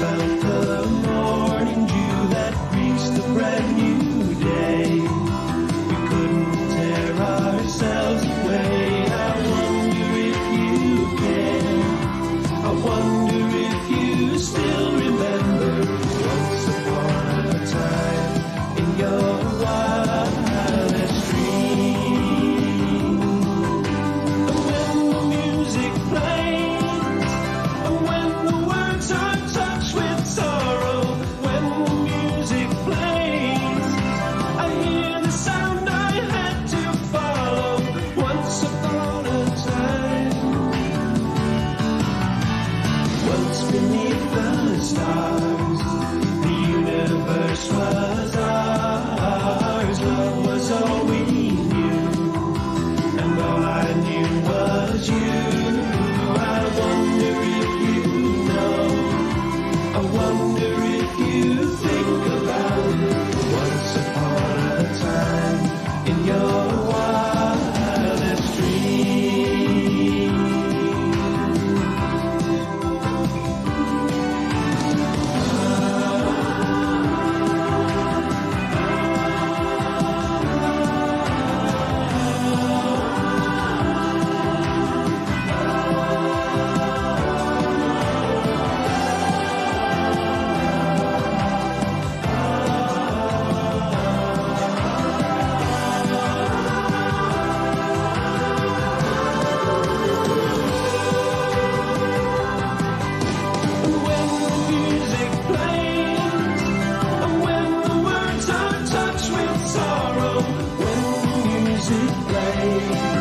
felt the morning dew that greets the brand new day. We couldn't tear ourselves away. beneath the stars. The universe was music plays.